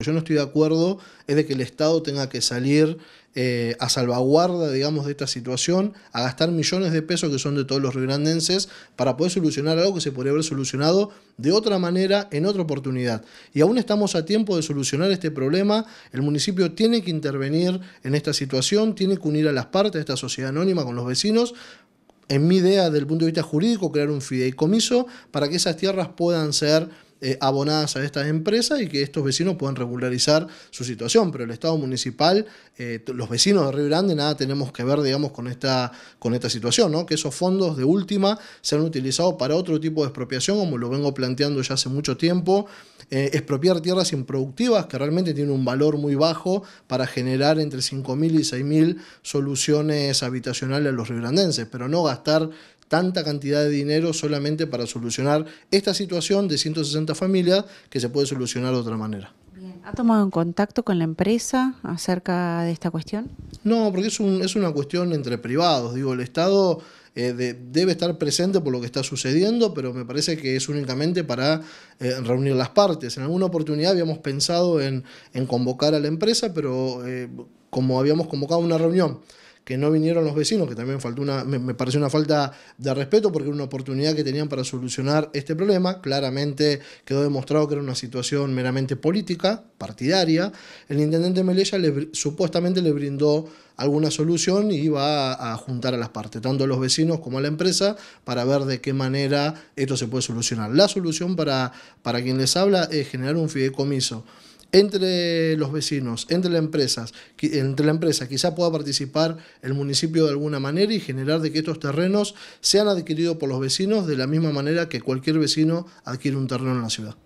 Yo no estoy de acuerdo es de que el Estado tenga que salir eh, a salvaguarda, digamos, de esta situación, a gastar millones de pesos que son de todos los riograndenses para poder solucionar algo que se podría haber solucionado de otra manera en otra oportunidad. Y aún estamos a tiempo de solucionar este problema. El municipio tiene que intervenir en esta situación, tiene que unir a las partes de esta sociedad anónima con los vecinos en mi idea, del punto de vista jurídico, crear un fideicomiso para que esas tierras puedan ser eh, abonadas a estas empresas y que estos vecinos puedan regularizar su situación. Pero el Estado municipal, eh, los vecinos de Río Grande, nada tenemos que ver, digamos, con esta, con esta situación, ¿no? Que esos fondos de última se han utilizado para otro tipo de expropiación, como lo vengo planteando ya hace mucho tiempo. Eh, expropiar tierras improductivas que realmente tienen un valor muy bajo para generar entre 5.000 y 6.000 soluciones habitacionales a los riograndenses, pero no gastar tanta cantidad de dinero solamente para solucionar esta situación de 160 familias que se puede solucionar de otra manera. ¿Ha tomado en contacto con la empresa acerca de esta cuestión? No, porque es, un, es una cuestión entre privados. Digo, el Estado eh, debe estar presente por lo que está sucediendo, pero me parece que es únicamente para eh, reunir las partes. En alguna oportunidad habíamos pensado en, convocar a la empresa, pero eh, como habíamos convocado una reunión que no vinieron los vecinos, que también faltó una, me, pareció una falta de respeto porque era una oportunidad que tenían para solucionar este problema. Claramente quedó demostrado que era una situación meramente política, partidaria. El intendente Melella supuestamente le brindó alguna solución y iba a, a, juntar a las partes, tanto a los vecinos como a la empresa, para ver de qué manera esto se puede solucionar. La solución para, para quien les habla es generar un fideicomiso entre los vecinos, entre las empresas, entre la empresa quizá pueda participar el municipio de alguna manera y generar de que estos terrenos sean adquiridos por los vecinos de la misma manera que cualquier vecino adquiere un terreno en la ciudad.